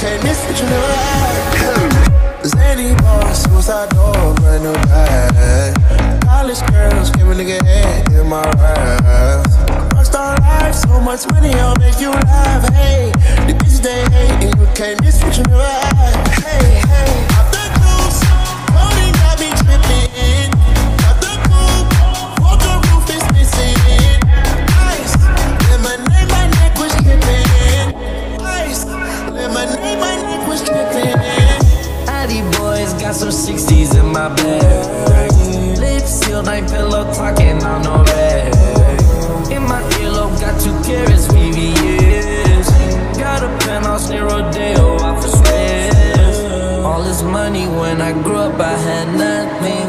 this what you never had. Suicide. College girls, in my. Rockstar life, so much money, I'll make you laugh. Hey, the bitches they hate, and you can't miss what you never had. Hey, Boys got some 60s in my bag. Lips sealed, ain't pillow talking on no rag. In my earlobe, got two carats, VVS. Got a penthouse near Rodeo. All this money when I grew up, I had nothing.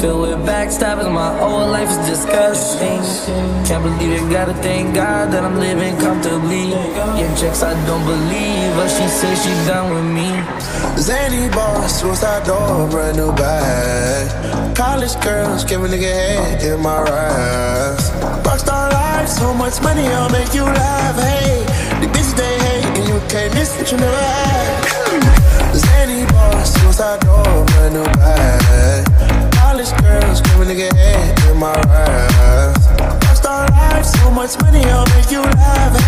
Filled with backstabbing, my whole life is disgusting. Can't believe it, gotta thank God that I'm living comfortably. Yeah, checks I don't believe, but she says she done with me. Zany boss, suicide door, brand new bag. College girls, give a nigga head in my Rafs. Rockstar life, so much money, I'll make you laugh. Hey, the bitches they hate, and you can't miss what you never had. Zany door, brand new bag. College girls, a nigga head in my Rafs. Rockstar life, so much money, I'll make you laugh.